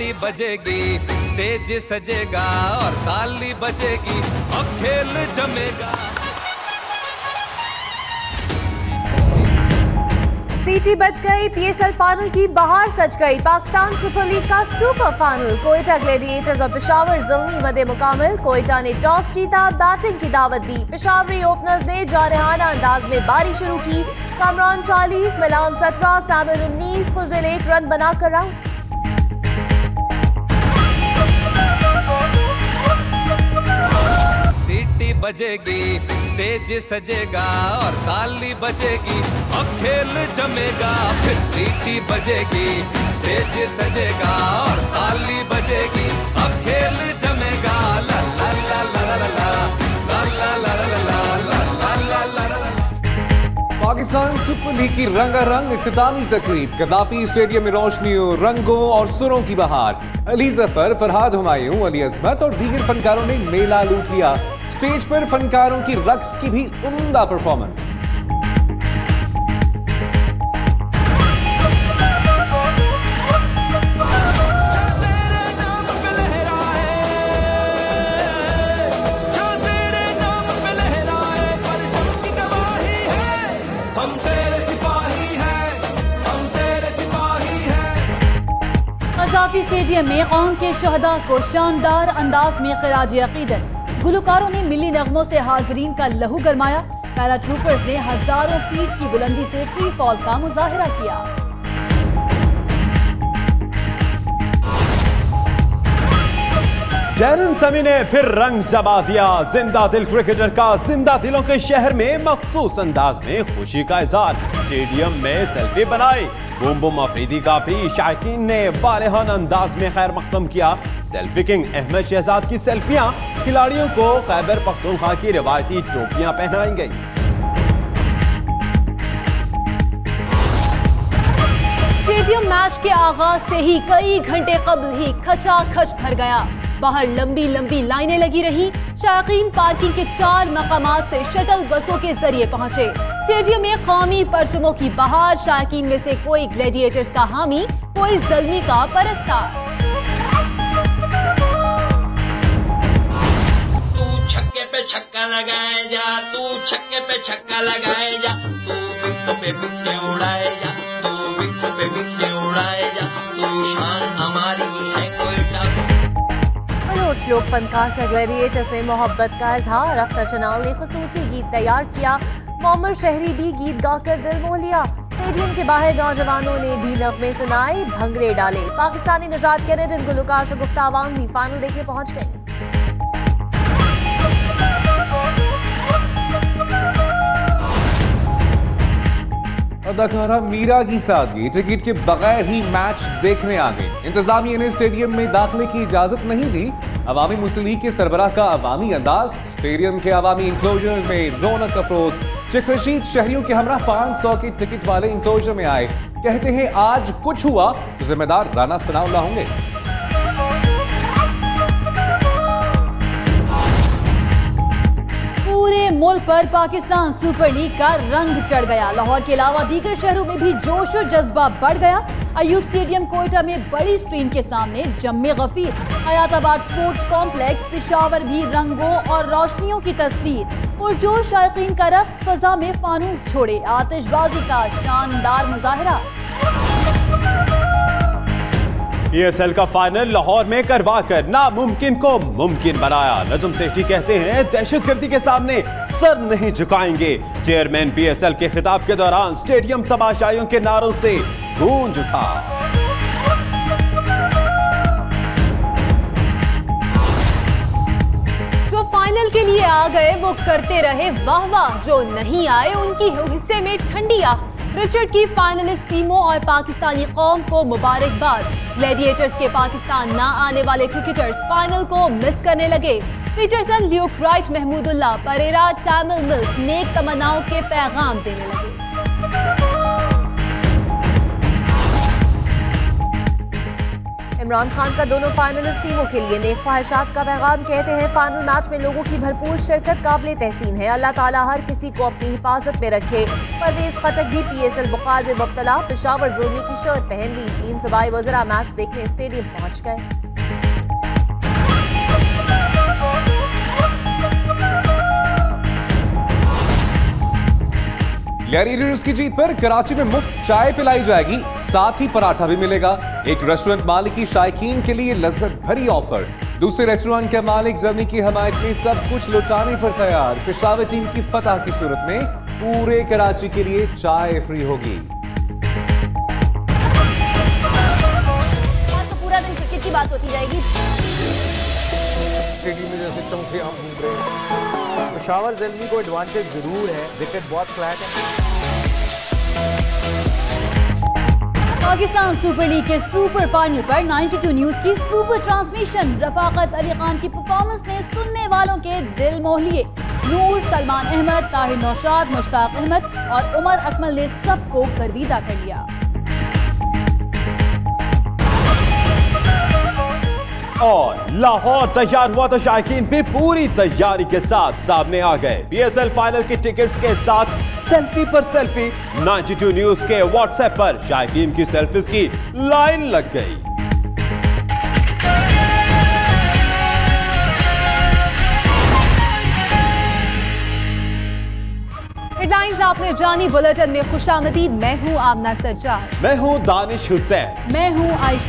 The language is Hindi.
सीटी बजेगी स्टेज सजेगा और ताली बजेगी अब खेल जमेगा। सीटी बच गई पीएसएल फाइनल की बहार सज गई। पाकिस्तान सुपर लीग का सुपर फाइनल कोयटा ग्लेडिएटर्स और पिशावर जल्मी मदे मुकामिल कोयटा ने टॉस जीता बैटिंग की दावत दी। पिशावरी ओपनर्स ने जारहाना अंदाज में बारी शुरू की। कामरान 40 मिलान 17 सैमन 19 फुजल एक रन बनाकर आउट बजेगी स्टेज सजेगा और ताली बजेगी अब खेल जमेगा फिर सीटी बजेगी स्टेज सजेगा और ताली बजेगी अब खेल पाकिस्तान सुपर लीग की रंगारंग इख्तितामी तकरीब कदाफी स्टेडियम में रोशनियों रंगों और सुरों की बहार अली ज़फ़र फरहाद हुमायूं अली अजमत और दीगर फनकारों ने मेला लूट लिया स्टेज पर फनकारों की रक्स की भी उम्दा परफॉर्मेंस स्टेडियम में कौम के शहदा को शानदार अंदाज में खराज अकीदत गुलकारों ने मिली नगमों से हाजरीन का लहू गरमाया। पैराट्रूपर्स ने हज़ारों फीट की बुलंदी से फ्री फॉल का मुजाहरा किया। डैरन समी ने फिर रंग जमा दिया ज़िंदा दिल क्रिकेटर का, ज़िंदा दिलों के शहर में मखसूस अंदाज में खुशी का इजहार। स्टेडियम में सेल्फी बनाई, बूम बूम अफरीदी का भी शायकीन ने वालहान अंदाज में खैर मकदम किया। सेल्फी किंग अहमद शहजाद की सेल्फियाँ, खिलाड़ियों को खैबर पख्तूनख्वा की रिवायती टोपियाँ पहनाई गई स्टेडियम मैच के आगाज़ से ही कई घंटे कबल ही खचा खच भर गया। बाहर लंबी लंबी लाइनें लगी रही। शायकीन पार्किंग के चार मकाम से शटल बसों के ज़रिए पहुँचे। स्टेडियम में कौमी परचमों की बहार, शायकीन में से कोई ग्लेडिएटर्स का हामी, कोई जल्मी का परस्तार छक्के पे छक्का लगाए जा, तू छक्के पे छक्का लगाए जा, तू पे उड़ाए जा, तू पे उड़ाए जा, तू शान हमारी है कोयटा। मनोज लोक फनकार का ग्लेडिएटर्स ने मोहब्बत का इजहार। अख्तर चनाल ने खसूसी गीत तैयार किया। मोमर शहरी भी गीत गाकर दिल मोह लिया। स्टेडियम के बाहर नौजवानों ने भी नगमे सुनाए भंगरे डाले। पाकिस्तानी निजात कैनेडियन गुलकार शगुफ्ता आवाम भी फाइनल देखने पहुँच गई अदाकारा मीरा की सादगी टिकट के बगैर ही मैच देखने आ गई। इंतजामिया ने स्टेडियम में दाखिले की इजाज़त नहीं दी। अवामी मुस्लिम लीग के सरबराह का अवामी अंदाज। स्टेडियम के अवामी इंक्लोजर में रौनक अफरोज। शेख रशीद शहरियों के हमरा 500 के टिकट वाले इंक्लोजर में आए। कहते हैं, आज कुछ हुआ तो जिम्मेदार राना सनाउल्ला होंगे। मुल्क पर पाकिस्तान सुपर लीग का रंग चढ़ गया। लाहौर के अलावा दीगर शहरों में भी जोश और जज्बा बढ़ गया। अयूब स्टेडियम कोयटा में बड़ी स्क्रीन के सामने जम्मे गफीर। हयाताबाद स्पोर्ट्स कॉम्प्लेक्स पिशावर भी रंगों और रोशनियों की तस्वीर। और जो शायकीन का रक्स फजा में फानूस छोड़े। आतिशबाजी का शानदार मुजाहरा। पीएसएल का फाइनल लाहौर में करवा कर नामुमकिन को मुमकिन बनाया। नजम सेठी कहते हैं दहशतगर्दी के सामने सर नहीं झुकाएँगे। चेयरमैन पीएसएल के खिताब के दौरान स्टेडियम तमाशाइयों के नारों से गूंज उठा। जो फाइनल के लिए आ गए, वो करते रहे वाह वाह जो नहीं आए, उनकी हिस्से में ठंडी आह रिचर्ड की फाइनलिस्ट टीमों और पाकिस्तानी कौम को मुबारकबाद। ग्लैडिएटर्स के पाकिस्तान न आने वाले क्रिकेटर्स फाइनल को मिस करने लगे। Peterson, Luke Wright Mahmudullah Perera Tymal Mills नेक तमन्नाओं के पैगाम देने लगे। इमरान खान का दोनों फाइनलिस्ट टीमों के लिए नेक ख्वाहिशात का पैगाम। कहते हैं फाइनल मैच में लोगों की भरपूर शिरकत काबिल तहसीन है। अल्लाह ताला हर किसी को अपनी हिफाजत में रखे। परवेज खटक भी पी एस एल बुखार में मुबतला। पिशावर जुल्मी की शर्ट पहन ली। तीन सूबाई वजरा मैच देखने स्टेडियम पहुँच गए। ग्लैडिएटर्स की जीत पर कराची में मुफ़्त चाय पिलाई जाएगी। साथ ही पराठा भी मिलेगा। एक रेस्टोरेंट मालिक की शायकीन के लिए लज्जत भरी ऑफ़र दूसरे रेस्टोरेंट के मालिक जमी की हमायत में सब कुछ लुटाने पर तैयार। पेशावर टीम की फतह की सूरत में पूरे कराची के लिए चाय फ्री होगी। तो पूरा दिन क्रिकेट की बात होती जाएगी। स्टेडियम में जैसे चौंसे हम घूम रहे हैं। पेशावर जलमी को एडवांटेज ज़रूर है। विकेट बहुत फ्लैट है। पाकिस्तान सुपर लीग के सुपर फाइनल पर 92 न्यूज़ की सुपर ट्रांसमिशन। रफाकत अली खान की परफॉर्मेंस ने सुनने वालों के दिल मोह लिए। नूर, सलमान अहमद, ताहिर नौशाद, मुश्ताक अहमद और उमर अकमल ने सबको गर्विदा कर लिया। और लाहौर तैयार हुआ तो शायकीन, भी पूरी तैयारी के साथ सामने आ गए। बीएसएल फाइनल की टिकट्स के साथ सेल्फी पर सेल्फी। 92 न्यूज़ के व्हाट्सएप पर शायकीन की सेल्फीज की लाइन लग गई। हेडलाइंस आपने जानी बुलेटिन में खुशामदीद। मैं हूँ आमना सज्जार मैं हूँ दानिश हुसैन। मैं हूँ आयशा